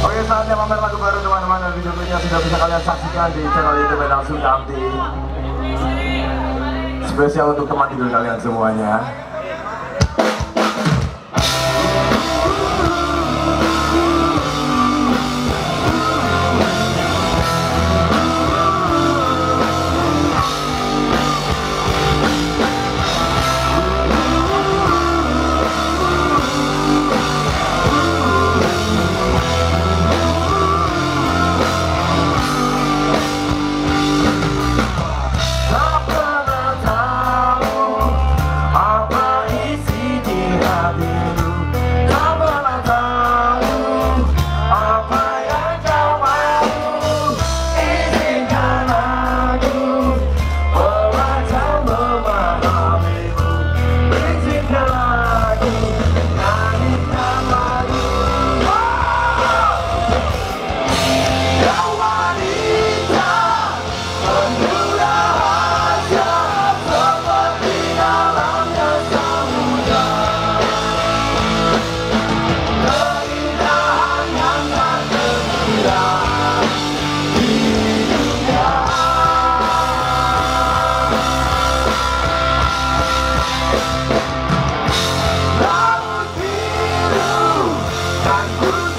Oke saatnya pamer lagu baru teman-teman dan video klipnya sudah bisa kalian saksikan di channel YouTube langsung Kamti Spesial untuk teman tidur kalian semuanya body. Bye.